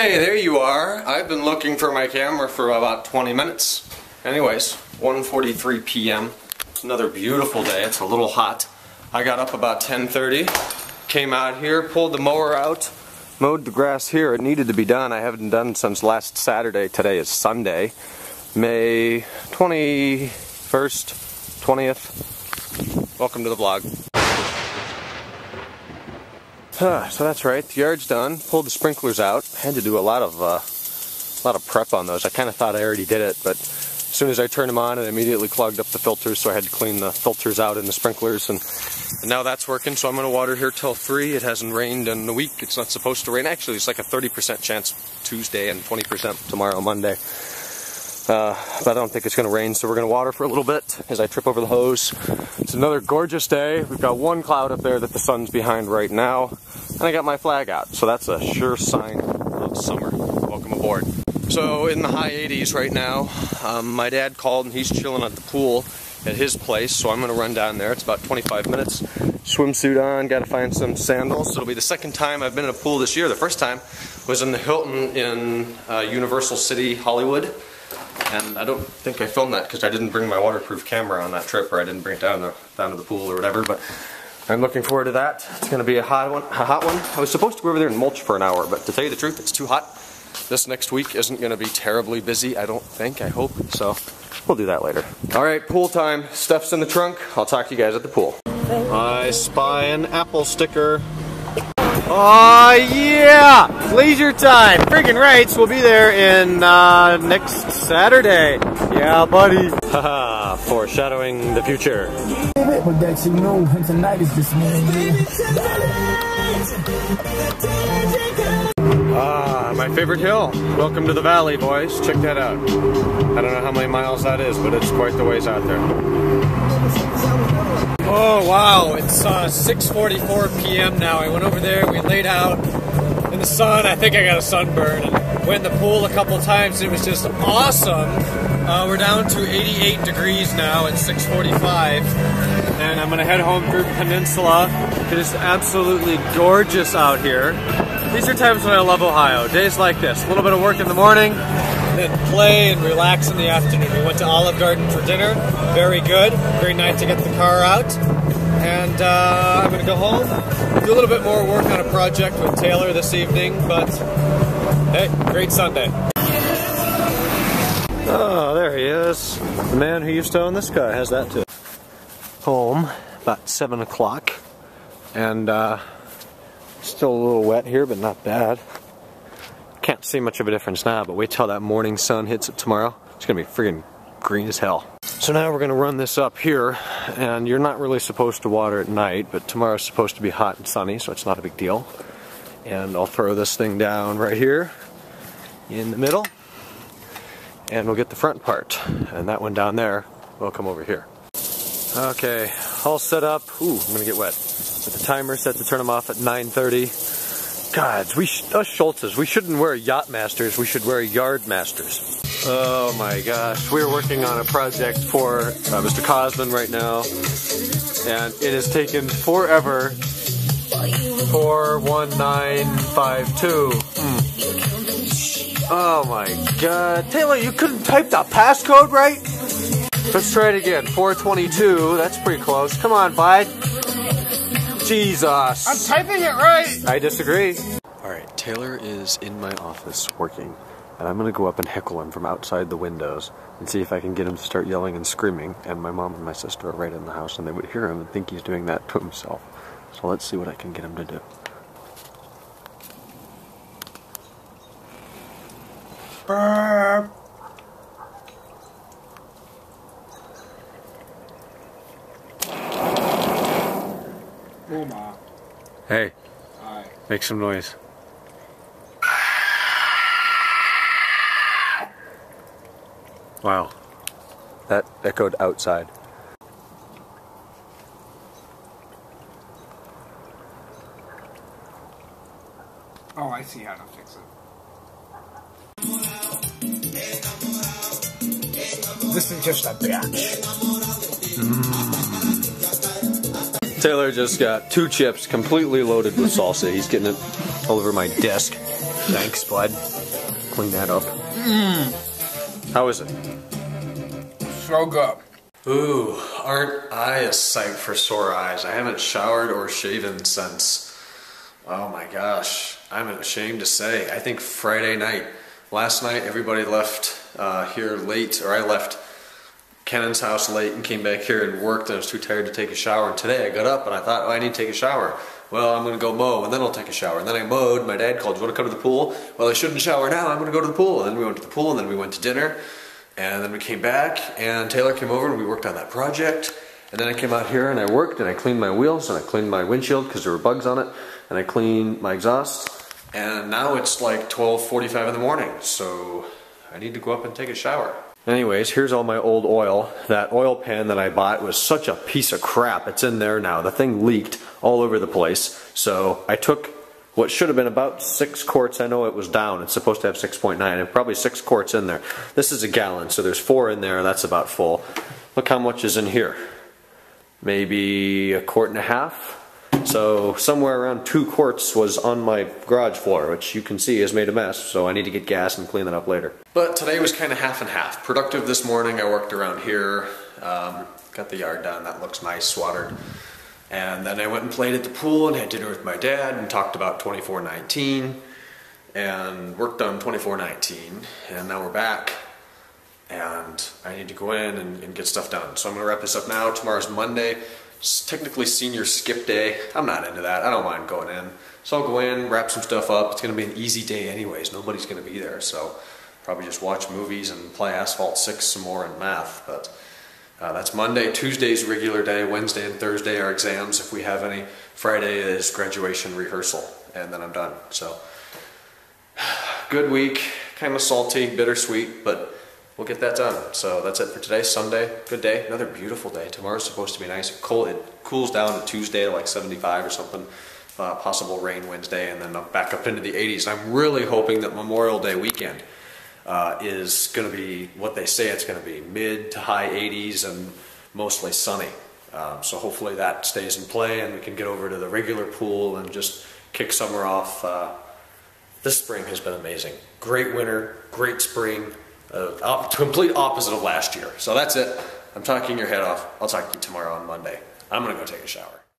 Hey, there you are. I've been looking for my camera for about 20 minutes. Anyways, 1.43 p.m. It's Another beautiful day. It's a little hot. I got up about 10.30, came out here, pulled the mower out, mowed the grass here. It needed to be done. I haven't done since last Saturday. Today is Sunday, May 21st, 20th. Welcome to the vlog. So that's right. The yard's done. Pulled the sprinklers out. Had to do a lot of uh, a lot of prep on those. I kind of thought I already did it, but as soon as I turned them on, it immediately clogged up the filters, so I had to clean the filters out in the sprinklers, and, and now that's working. So I'm going to water here till three. It hasn't rained in a week. It's not supposed to rain. Actually, it's like a 30% chance Tuesday and 20% tomorrow, Monday. Uh, but I don't think it's going to rain, so we're going to water for a little bit as I trip over the hose. It's another gorgeous day. We've got one cloud up there that the sun's behind right now, and I got my flag out, so that's a sure sign of summer. Welcome aboard. So in the high 80s right now, um, my dad called and he's chilling at the pool at his place, so I'm going to run down there. It's about 25 minutes. Swimsuit on, got to find some sandals. It'll be the second time I've been in a pool this year. The first time was in the Hilton in uh, Universal City, Hollywood. And I don't think I filmed that because I didn't bring my waterproof camera on that trip, or I didn't bring it down to, down to the pool or whatever. But I'm looking forward to that. It's going to be a hot one. A hot one. I was supposed to go over there and mulch for an hour, but to tell you the truth, it's too hot. This next week isn't going to be terribly busy. I don't think. I hope so. We'll do that later. All right, pool time. Stuff's in the trunk. I'll talk to you guys at the pool. I spy an apple sticker Oh yeah! Leisure time! Friggin' rights, we'll be there in uh, next Saturday. Yeah, buddy. Haha, foreshadowing the future. But that you know, and tonight is just me Ah, my favorite hill. Welcome to the valley, boys. Check that out. I don't know how many miles that is, but it's quite the ways out there. Oh wow, it's uh, 6.44 p.m. now. I went over there, we laid out in the sun. I think I got a sunburn and went in the pool a couple times. It was just awesome. Uh, we're down to 88 degrees now at 6.45 and I'm gonna head home through Peninsula. It is absolutely gorgeous out here. These are times when I love Ohio. Days like this. A little bit of work in the morning, then play and relax in the afternoon. We went to Olive Garden for dinner. Very good. Very nice to get the car out. And uh, I'm going to go home, do a little bit more work on a project with Taylor this evening. But hey, great Sunday. Oh, there he is. The man who used to own this car has that too. Home, about 7 o'clock. And uh, still a little wet here, but not bad. Can't see much of a difference now, but wait till that morning sun hits it tomorrow. It's gonna be friggin' green as hell. So now we're gonna run this up here, and you're not really supposed to water at night, but tomorrow's supposed to be hot and sunny, so it's not a big deal. And I'll throw this thing down right here in the middle, and we'll get the front part. And that one down there will come over here. Okay, all set up. Ooh, I'm gonna get wet. With the timer set to turn them off at 9.30. God, we us Schultzes, we shouldn't wear yacht masters, we should wear yard masters. Oh my gosh, we're working on a project for uh, Mr. Cosman right now, and it has taken forever. 41952. Hmm. Oh my god. Taylor, you couldn't type the passcode right? Let's try it again. 422, that's pretty close. Come on, bud. Jesus. I'm typing it right. I disagree. All right, Taylor is in my office working, and I'm gonna go up and heckle him from outside the windows and see if I can get him to start yelling and screaming. And my mom and my sister are right in the house, and they would hear him and think he's doing that to himself. So let's see what I can get him to do. Uma. Hey, Hi. make some noise. Wow. That echoed outside. Oh, I see how to fix it. This is just a bitch. Mm. Taylor just got two chips completely loaded with salsa. He's getting it all over my desk. Thanks, bud. Clean that up. How is it? So good. Ooh, aren't I a sight for sore eyes? I haven't showered or shaven since, oh my gosh, I'm ashamed to say, I think Friday night. Last night, everybody left uh, here late, or I left Kennan's house late and came back here and worked, and I was too tired to take a shower. And today I got up and I thought, oh, I need to take a shower. Well, I'm to go mow, and then I'll take a shower. And then I mowed. My dad called, you want to come to the pool? Well, I shouldn't shower now. I'm going to go to the pool. And then we went to the pool, and then we went to dinner. And then we came back, and Taylor came over, and we worked on that project. And then I came out here, and I worked, and I cleaned my wheels, and I cleaned my windshield because there were bugs on it, and I cleaned my exhaust. And now it's like 12:45 in the morning, so I need to go up and take a shower. Anyways, here's all my old oil. That oil pan that I bought was such a piece of crap. It's in there now. The thing leaked all over the place. So I took what should have been about six quarts. I know it was down. It's supposed to have 6.9. And probably six quarts in there. This is a gallon, so there's four in there. That's about full. Look how much is in here. Maybe a quart and a half. So somewhere around two quarts was on my garage floor, which you can see has made a mess, so I need to get gas and clean that up later. But today was kind of half and half. Productive this morning, I worked around here, um, got the yard done, that looks nice, watered. And then I went and played at the pool and had dinner with my dad and talked about 2419 and worked on 2419 and now we're back and I need to go in and, and get stuff done. So I'm to wrap this up now. Tomorrow's Monday. It's technically senior skip day. I'm not into that. I don't mind going in. So I'll go in, wrap some stuff up. It's going to be an easy day anyways. Nobody's going to be there. So probably just watch movies and play Asphalt 6 some more in math. But uh, that's Monday. Tuesday's regular day. Wednesday and Thursday are exams if we have any. Friday is graduation rehearsal. And then I'm done. So good week. Kind of salty, bittersweet, but we'll get that done. So that's it for today, Sunday. Good day, another beautiful day. Tomorrow's supposed to be nice. Cold, it cools down to Tuesday to like 75 or something. Uh, possible rain Wednesday and then back up into the 80s. I'm really hoping that Memorial Day weekend uh, is going to be what they say it's going to be, mid to high 80s and mostly sunny. Um, so hopefully that stays in play and we can get over to the regular pool and just kick summer off. Uh, this spring has been amazing. Great winter, great spring, uh, complete opposite of last year. So that's it. I'm talking your head off. I'll talk to you tomorrow on Monday. I'm going to go take a shower.